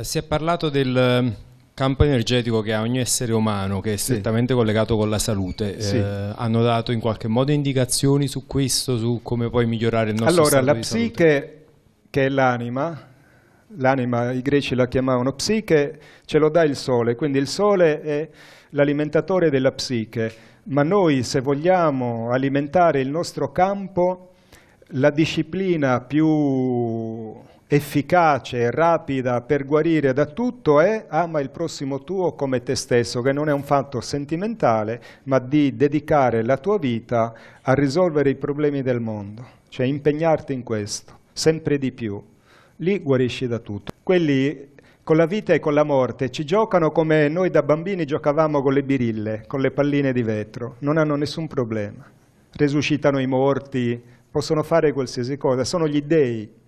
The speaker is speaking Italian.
Eh, si è parlato del eh, campo energetico che ha ogni essere umano, che è strettamente collegato con la salute. Sì. Eh, hanno dato in qualche modo indicazioni su questo, su come poi migliorare il nostro Allora, stato la salute? psiche, che è l'anima, l'anima i greci la chiamavano psiche, ce lo dà il sole, quindi il sole è l'alimentatore della psiche, ma noi se vogliamo alimentare il nostro campo, la disciplina più efficace e rapida per guarire da tutto è ama il prossimo tuo come te stesso, che non è un fatto sentimentale, ma di dedicare la tua vita a risolvere i problemi del mondo, cioè impegnarti in questo, sempre di più. Lì guarisci da tutto. Quelli con la vita e con la morte ci giocano come noi da bambini giocavamo con le birille, con le palline di vetro, non hanno nessun problema. Resuscitano i morti, possono fare qualsiasi cosa, sono gli dei,